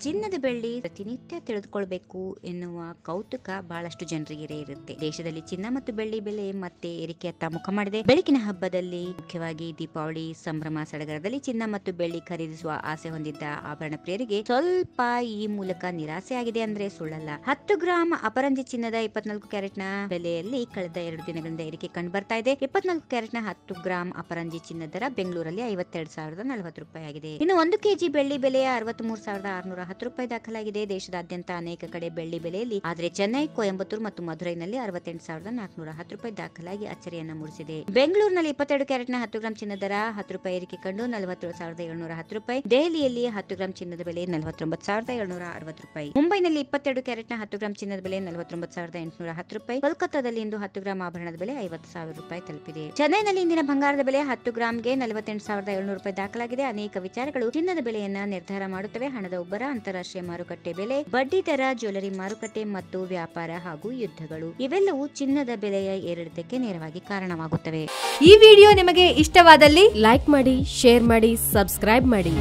ಚಿನ್ನದ ಬೆಳ್ಳಿ ಪ್ರತಿನಿತ್ಯ ತಿಳಿದುಕೊಳ್ಬೇಕು ಎನ್ನುವ ಕೌತುಕ ಬಹಳಷ್ಟು ಜನರಿಗೆ ಇರುತ್ತೆ. ದೇಶದಲ್ಲಿ ಚಿನ್ನ ಮತ್ತು ಬೆಳ್ಳಿ ಬೆಲೆ ಮತ್ತೆ ಏರಿಕೆಯತ್ತ ಮುಖ ಮಾಡಿದೆ. ಬೆಳಕಿನ ಹಬ್ಬದಲ್ಲಿ ಮುಖ್ಯವಾಗಿ ದೀಪಾವಳಿ, ಸಂಭ್ರಮ ಸಡಗರದಲ್ಲಿ ಚಿನ್ನ ಮತ್ತು ಬೆಳ್ಳಿ ಖರೀದಿಸುವ ಆಸೆ ಹೊಂದಿದ್ದ ಆಭರಣ ಪ್ರಿಯರಿಗೆ ಸ್ವಲ್ಪ ಈ ಮೂಲಕ ನಿರಾಸೆ ಆಗಿದೆ ಅಂದ್ರೆ ಸುಳ್ಳಲ್ಲ. ಹತ್ತು ಗ್ರಾಂ ಅಪರಂಜಿ ಚಿನ್ನದ ಇಪ್ಪತ್ನಾಲ್ಕು ಕ್ಯಾರೆಟ್ನ ಬೆಲೆಯಲ್ಲಿ ಕಳೆದ ಎರಡು ದಿನಗಳಿಂದ ಏರಿಕೆ ಕಂಡು ಬರ್ತಾ ಇದೆ. ಇಪ್ಪತ್ನಾಲ್ಕು ಕ್ಯಾರೆಟ್ನ ಹತ್ತು ಗ್ರಾಂ ಅಪರಂಜಿ ಚಿನ್ನದರ ಬೆಂಗಳೂರಲ್ಲಿ ಐವತ್ತೆರಡು ಸಾವಿರದ ನಲವತ್ತು ರೂಪಾಯಿ ಆಗಿದೆ. ಇನ್ನು ಒಂದು ಕೆಜಿ ಬೆಳ್ಳಿ ಬೆಲೆಯ ಅರವತ್ಮೂರು ಸಾವಿರದ ಆರುನೂರ ಹತ್ತು ರೂಪಾಯಿ ದಾಖಲಾಗಿದೆ. ದೇಶದಾದ್ಯಂತ ಅನೇಕ ಕಡೆ ಬೆಳ್ಳಿ ಬೆಲೆಯಲ್ಲಿ, ಆದರೆ ಚೆನ್ನೈ, ಕೊಯಂಬತ್ತೂರು ಮತ್ತು ಮಧುರೈನಲ್ಲಿ ಅರವತ್ತೆಂಟು ಸಾವಿರದ ನಾಲ್ಕುನೂರ ಹತ್ತು ರೂಪಾಯಿ ದಾಖಲಾಗಿ ಅಚ್ಚರಿಯನ್ನು ಮೂಡಿಸಿದೆ. ಬೆಂಗಳೂರಿನಲ್ಲಿ ಇಪ್ಪತ್ತೆರಡು ಕ್ಯಾರೆಟ್ನ ಹತ್ತು ಗ್ರಾಂ ಚಿನ್ನದ ದರ, ಹತ್ತು ರೂಪಾಯಿ ಏರಿಕೆ ಕಂಡು ನಲವತ್ತೇಳು ಸಾವಿರದ ಏಳ್ನೂರ ಹತ್ತು ರೂಪಾಯಿ. ದೆಹಲಿಯಲ್ಲಿ ಹತ್ತು ಗ್ರಾಂ ಚಿನ್ನದ ಬೆಲೆ ನಲವತ್ತೊಂಬತ್ತು ಸಾವಿರದ ಏಳ್ನೂರ ಅರವತ್ತು ರೂಪಾಯಿ. ಮುಂಬೈನಲ್ಲಿ ಇಪ್ಪತ್ತೆರಡು ಕ್ಯಾರೆಟ್ನ ಹತ್ತು ಗ್ರಾಂ ಚಿನ್ನದ ಬೆಲೆ ನಲವತ್ತೊಂಬತ್ತು ಸಾವಿರದ ಎಂಟುನೂರ ಹತ್ತು ರೂಪಾಯಿ. ಕೋಲ್ಕತ್ತಾದಲ್ಲಿ ಇಂದು ಹತ್ತು ಗ್ರಾಂ ಆಭರಣದ ಬೆಲೆ ಐವತ್ತು ಸಾವಿರ ರೂಪಾಯಿ ತಲುಪಿದೆ. ಚೆನ್ನೈನಲ್ಲಿ ಇಂದಿನ ಬಂಗಾರದ ಬೆಲೆ ಹತ್ತು ಗ್ರಾಂಗೆ ನಲವತ್ತೆಂಟು ಸಾವಿರದ ಏಳುನೂರು ರೂಪಾಯಿ ದಾಖಲಾಗಿದೆ. ಅನೇಕ ವಿಚಾರಗಳು ಚಿನ್ನದ ಬೆಲೆಯನ್ನ ನಿರ್ಧಾರ ಮಾಡುತ್ತವೆ. ಹಣದ ಉಬ್ಬರ ಅಂತಾರಾಷ್ಟ್ರೀಯ ಮಾರುಕಟ್ಟೆ ಬೆಲೆ, ಬಡ್ಡಿ ದರ, ಜ್ಯುವೆಲರಿ ಮಾರುಕಟ್ಟೆ ಮತ್ತು ವ್ಯಾಪಾರ ಹಾಗೂ ಯುದ್ಧಗಳು, ಇವೆಲ್ಲವೂ ಚಿನ್ನದ ಬೆಲೆಯ ಏರಿಳಿತಕ್ಕೆ ನೇರವಾಗಿ ಕಾರಣವಾಗುತ್ತವೆ. ಈ ವಿಡಿಯೋ ನಿಮಗೆ ಇಷ್ಟವಾದಲ್ಲಿ ಲೈಕ್ ಮಾಡಿ, ಶೇರ್ ಮಾಡಿ, ಸಬ್ಸ್ಕ್ರೈಬ್ ಮಾಡಿ.